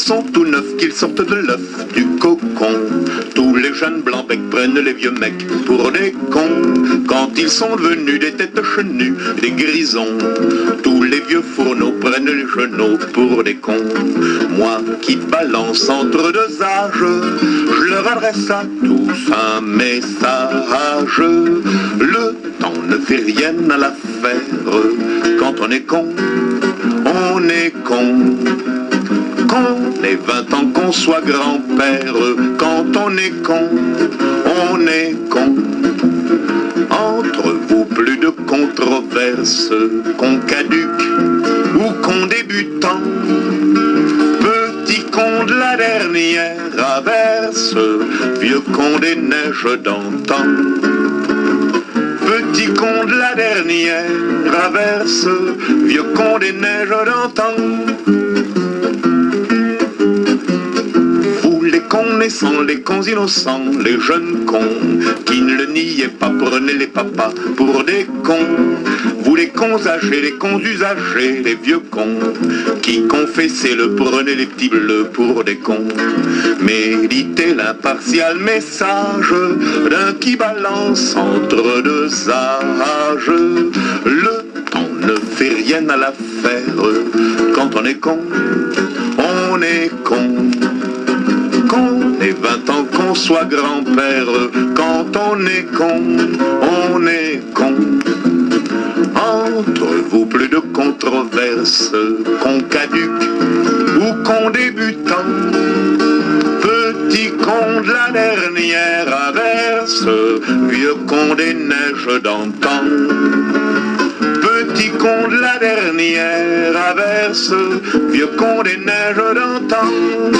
sont tout neufs, qu'ils sortent de l'œuf du cocon. Tous les jeunes blancs becs prennent les vieux mecs pour des cons. Quand ils sont devenus des têtes chenues, des grisons. Tous les vieux fourneaux prennent les genoux pour des cons. Moi qui balance entre deux âges, je leur adresse à tous un message. Le temps ne fait rien à l'affaire. Quand on est con, on est con. Qu'on ait 20 ans, qu'on soit grand-père, quand on est con, on est con. Entre vous, plus de controverses, qu'on caduque ou qu'on débutant. Petit con de la dernière averse, vieux con des neiges d'antan. Petit con de la dernière averse, vieux con des neiges d'antan. Vous les cons innocents, les jeunes cons, qui ne le niaient pas, prenez les papas pour des cons. Vous les cons âgés, les cons usagés, les vieux cons, qui confessaient le prenez les petits bleus pour des cons. Méditez l'impartial message d'un qui balance entre deux âges. Le temps ne fait rien à l'affaire. Quand on est con, on est con. Qu'on soit grand-père, quand on est con, on est con. Entre vous, plus de controverses, qu'on caduque ou qu'on débutant. Petit con de la dernière averse, vieux con des neiges d'antan. Petit con de la dernière averse, vieux con des neiges d'antan.